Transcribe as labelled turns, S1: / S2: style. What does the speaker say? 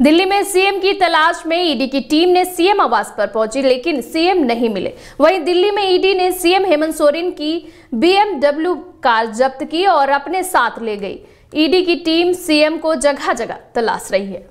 S1: दिल्ली में सीएम की तलाश में ईडी की टीम ने सीएम आवास पर पहुँची, लेकिन सीएम नहीं मिले। वहीं दिल्ली में ईडी ने सीएम हेमंत सोरेन की बीएमडब्ल्यू कार जब्त की और अपने साथ ले गई। ईडी की टीम सीएम को जगह जगह तलाश रही है।